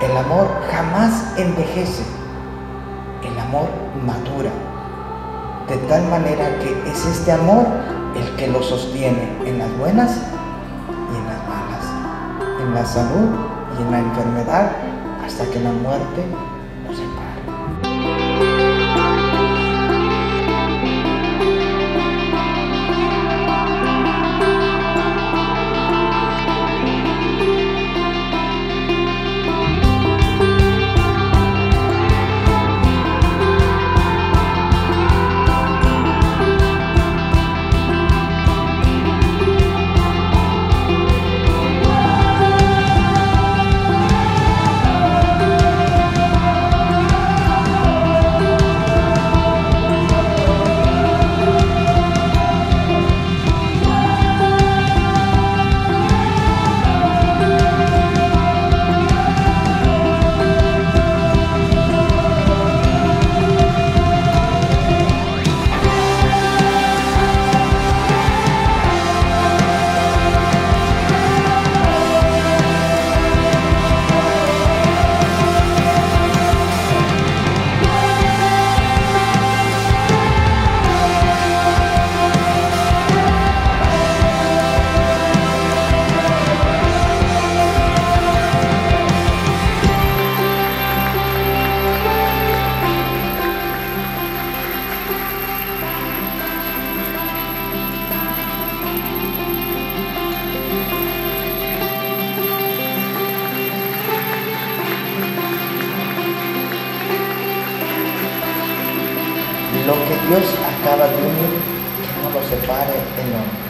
El amor jamás envejece. El amor madura. De tal manera que es este amor el que lo sostiene en las buenas y en las malas, en la salud y en la enfermedad, hasta que la muerte Lo que Dios acaba de unir, que no lo separe el hombre.